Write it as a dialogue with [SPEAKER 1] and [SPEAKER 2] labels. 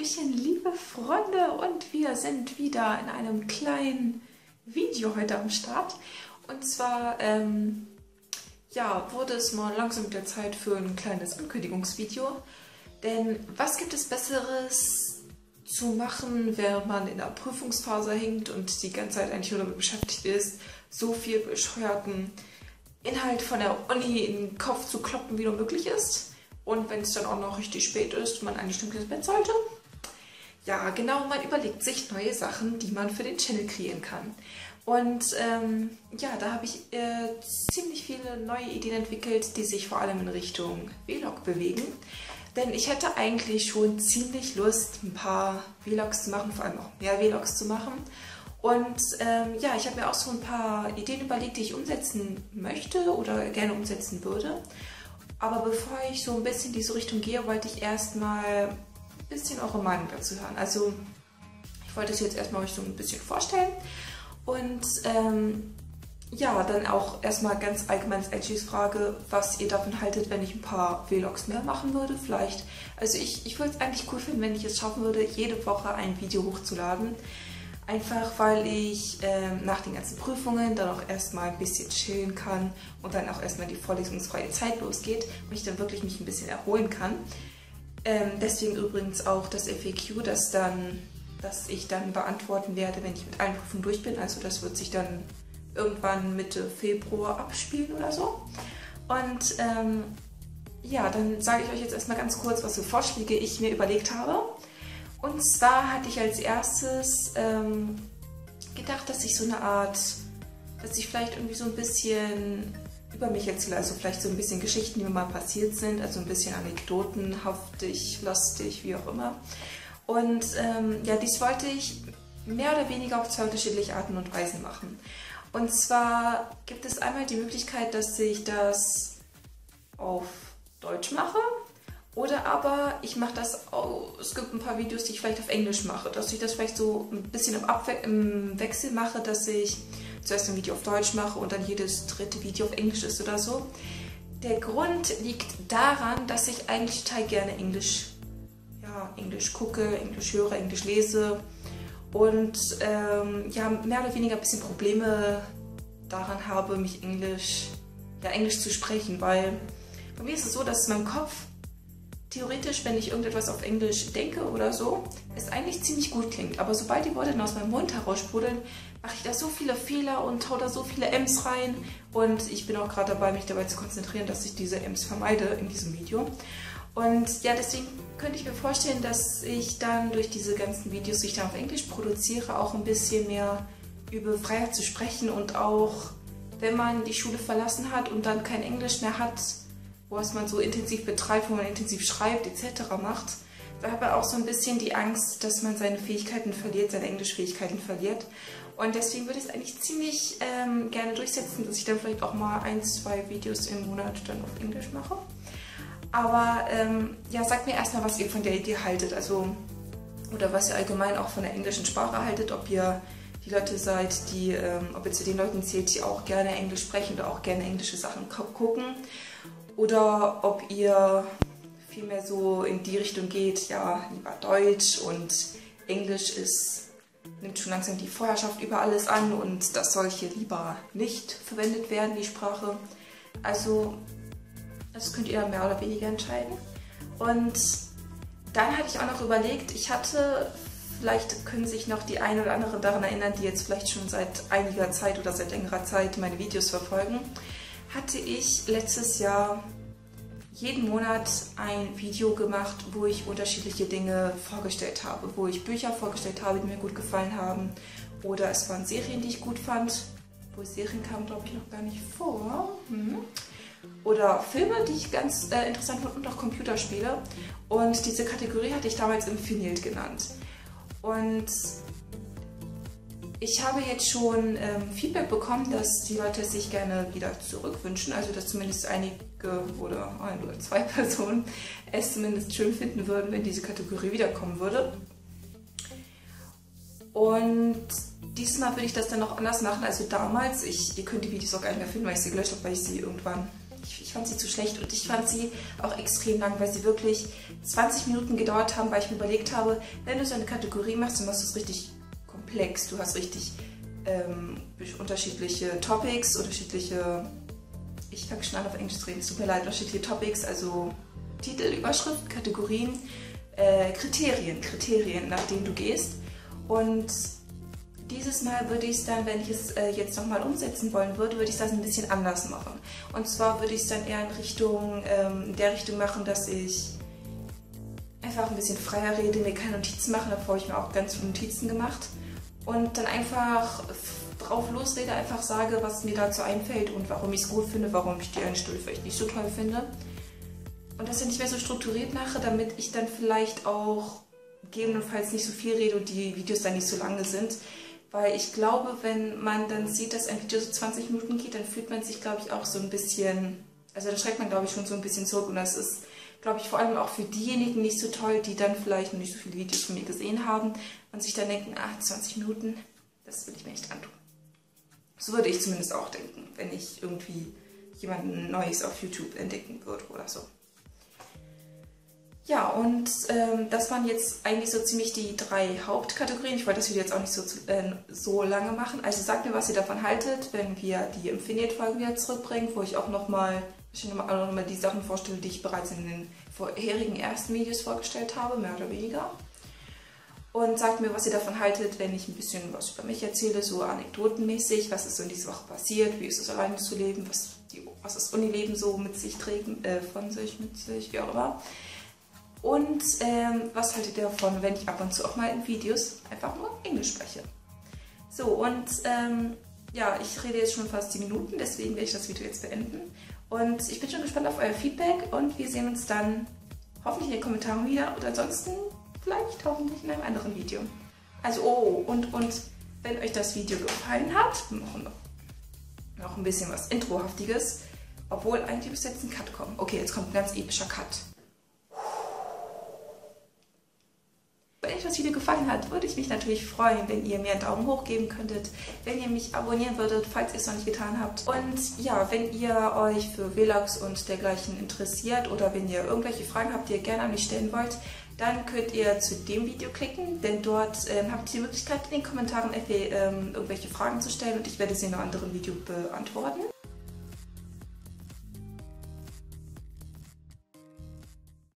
[SPEAKER 1] Hallöchen, liebe Freunde und wir sind wieder in einem kleinen Video heute am Start. Und zwar, ähm, ja, wurde es mal langsam mit der Zeit für ein kleines Ankündigungsvideo. Denn was gibt es Besseres zu machen, während man in der Prüfungsphase hängt und die ganze Zeit eigentlich nur damit beschäftigt ist, so viel bescheuerten Inhalt von der Uni in den Kopf zu kloppen, wie nur möglich ist. Und wenn es dann auch noch richtig spät ist, man eigentlich schon ins Bett sollte. Ja, genau, man überlegt sich neue Sachen, die man für den Channel kreieren kann. Und ähm, ja, da habe ich äh, ziemlich viele neue Ideen entwickelt, die sich vor allem in Richtung Vlog bewegen. Denn ich hätte eigentlich schon ziemlich Lust, ein paar Vlogs zu machen, vor allem auch mehr Vlogs zu machen. Und ähm, ja, ich habe mir auch so ein paar Ideen überlegt, die ich umsetzen möchte oder gerne umsetzen würde. Aber bevor ich so ein bisschen in diese Richtung gehe, wollte ich erstmal bisschen eure Meinung dazu hören. Also ich wollte es jetzt erstmal euch so ein bisschen vorstellen und ähm, ja, dann auch erstmal ganz allgemein Edgys Frage, was ihr davon haltet, wenn ich ein paar Vlogs mehr machen würde. Vielleicht, also ich, ich würde es eigentlich cool finden, wenn ich es schaffen würde, jede Woche ein Video hochzuladen. Einfach weil ich ähm, nach den ganzen Prüfungen dann auch erstmal ein bisschen chillen kann und dann auch erstmal die vorlesungsfreie Zeit losgeht und ich dann wirklich mich ein bisschen erholen kann. Ähm, deswegen übrigens auch das FAQ, das, dann, das ich dann beantworten werde, wenn ich mit allen Prüfungen durch bin. Also das wird sich dann irgendwann Mitte Februar abspielen oder so. Und ähm, ja, dann sage ich euch jetzt erstmal ganz kurz, was für Vorschläge ich mir überlegt habe. Und zwar hatte ich als erstes ähm, gedacht, dass ich so eine Art, dass ich vielleicht irgendwie so ein bisschen über mich erzähle, also vielleicht so ein bisschen Geschichten, die mir mal passiert sind, also ein bisschen anekdotenhaftig, lustig, wie auch immer. Und ähm, ja, dies wollte ich mehr oder weniger auf zwei unterschiedliche Arten und Weisen machen. Und zwar gibt es einmal die Möglichkeit, dass ich das auf Deutsch mache oder aber ich mache das, auch, es gibt ein paar Videos, die ich vielleicht auf Englisch mache, dass ich das vielleicht so ein bisschen im, Abwe im Wechsel mache, dass ich zuerst ein Video auf Deutsch mache und dann jedes dritte Video auf Englisch ist oder so. Der Grund liegt daran, dass ich eigentlich total gerne Englisch, ja, Englisch gucke, Englisch höre, Englisch lese und ähm, ja, mehr oder weniger ein bisschen Probleme daran habe, mich Englisch, ja, Englisch zu sprechen, weil bei mir ist es so, dass in meinem Kopf theoretisch, wenn ich irgendetwas auf Englisch denke oder so, es eigentlich ziemlich gut klingt. Aber sobald die Worte dann aus meinem Mund heraussprudeln, mache ich da so viele Fehler und hau da so viele M's rein. Und ich bin auch gerade dabei, mich dabei zu konzentrieren, dass ich diese M's vermeide in diesem Video. Und ja, deswegen könnte ich mir vorstellen, dass ich dann durch diese ganzen Videos, die ich dann auf Englisch produziere, auch ein bisschen mehr über Freiheit zu sprechen und auch, wenn man die Schule verlassen hat und dann kein Englisch mehr hat, was man so intensiv betreibt, wo man intensiv schreibt etc. macht, habe ich auch so ein bisschen die Angst, dass man seine Fähigkeiten verliert, seine Englischfähigkeiten verliert. Und deswegen würde ich es eigentlich ziemlich ähm, gerne durchsetzen, dass ich dann vielleicht auch mal ein, zwei Videos im Monat dann auf Englisch mache. Aber ähm, ja, sagt mir erstmal, was ihr von der Idee haltet. Also, oder was ihr allgemein auch von der englischen Sprache haltet, ob ihr die Leute seid, die, ähm, ob ihr zu den Leuten zählt, die auch gerne Englisch sprechen oder auch gerne englische Sachen gucken oder ob ihr vielmehr so in die Richtung geht, ja, lieber Deutsch und Englisch ist, nimmt schon langsam die Vorherrschaft über alles an und das soll hier lieber nicht verwendet werden, die Sprache. Also, das könnt ihr mehr oder weniger entscheiden. Und dann hatte ich auch noch überlegt, ich hatte, vielleicht können sich noch die ein oder andere daran erinnern, die jetzt vielleicht schon seit einiger Zeit oder seit längerer Zeit meine Videos verfolgen hatte ich letztes Jahr jeden Monat ein Video gemacht, wo ich unterschiedliche Dinge vorgestellt habe, wo ich Bücher vorgestellt habe, die mir gut gefallen haben oder es waren Serien, die ich gut fand. Wo Serien kamen, glaube ich, noch gar nicht vor. Hm. Oder Filme, die ich ganz äh, interessant fand und auch Computerspiele. Und diese Kategorie hatte ich damals Infinite genannt. Und ich habe jetzt schon ähm, Feedback bekommen, dass die Leute sich gerne wieder zurückwünschen, also dass zumindest einige oder ein oder zwei Personen es zumindest schön finden würden, wenn diese Kategorie wiederkommen würde. Und diesmal würde ich das dann noch anders machen. Also damals, ich, ihr könnt die Videos auch gar nicht mehr finden, weil ich sie gelöscht habe, weil ich sie irgendwann, ich, ich fand sie zu schlecht und ich fand sie auch extrem lang, weil sie wirklich 20 Minuten gedauert haben, weil ich mir überlegt habe, wenn du so eine Kategorie machst, dann machst du es richtig komplex. Du hast richtig ähm, unterschiedliche Topics, unterschiedliche, ich fange schon an auf Englisch zu reden, mir leid, unterschiedliche Topics, also Titel, Überschrift, Kategorien, äh, Kriterien, Kriterien, nach denen du gehst. Und dieses Mal würde ich es dann, wenn ich es äh, jetzt nochmal umsetzen wollen würde, würde ich das ein bisschen anders machen. Und zwar würde ich es dann eher in Richtung, ähm, in der Richtung machen, dass ich einfach ein bisschen freier rede, mir keine Notizen mache. Davor habe ich mir auch ganz viele Notizen gemacht. Und dann einfach drauf losrede, einfach sage, was mir dazu einfällt und warum ich es gut finde, warum ich die eine Stelle vielleicht nicht so toll finde. Und das ja nicht mehr so strukturiert mache, damit ich dann vielleicht auch gegebenenfalls nicht so viel rede und die Videos dann nicht so lange sind. Weil ich glaube, wenn man dann sieht, dass ein Video so 20 Minuten geht, dann fühlt man sich, glaube ich, auch so ein bisschen, also dann schreckt man, glaube ich, schon so ein bisschen zurück. Und das ist, glaube ich, vor allem auch für diejenigen nicht so toll, die dann vielleicht noch nicht so viele Videos von mir gesehen haben und sich dann denken, ah, 20 Minuten, das will ich mir nicht antun. So würde ich zumindest auch denken, wenn ich irgendwie jemanden Neues auf YouTube entdecken würde oder so. Ja, und ähm, das waren jetzt eigentlich so ziemlich die drei Hauptkategorien. Ich wollte das Video jetzt auch nicht so, äh, so lange machen. Also sagt mir, was ihr davon haltet, wenn wir die Infinite-Folge wieder zurückbringen, wo ich auch nochmal noch mal die Sachen vorstelle, die ich bereits in den vorherigen ersten Videos vorgestellt habe, mehr oder weniger. Und sagt mir, was ihr davon haltet, wenn ich ein bisschen was über mich erzähle, so anekdotenmäßig, was ist so in dieser Woche passiert, wie ist es alleine zu leben, was, die, was das Unileben so mit sich trägt, äh, von sich, mit sich, wie auch immer. Und ähm, was haltet ihr davon, wenn ich ab und zu auch mal in Videos einfach nur Englisch spreche? So, und ähm, ja, ich rede jetzt schon fast 10 Minuten, deswegen werde ich das Video jetzt beenden. Und ich bin schon gespannt auf euer Feedback und wir sehen uns dann hoffentlich in den Kommentaren wieder oder ansonsten vielleicht hoffentlich in einem anderen Video. Also, oh, und, und wenn euch das Video gefallen hat, noch, noch ein bisschen was Introhaftiges, obwohl eigentlich bis jetzt ein Cut kommt. Okay, jetzt kommt ein ganz epischer Cut. euch das Video gefallen hat, würde ich mich natürlich freuen, wenn ihr mir einen Daumen hoch geben könntet, wenn ihr mich abonnieren würdet, falls ihr es noch nicht getan habt. Und ja, wenn ihr euch für Vlogs und dergleichen interessiert oder wenn ihr irgendwelche Fragen habt, die ihr gerne an mich stellen wollt, dann könnt ihr zu dem Video klicken, denn dort ähm, habt ihr die Möglichkeit, in den Kommentaren ähm, irgendwelche Fragen zu stellen und ich werde sie in einem anderen Video beantworten.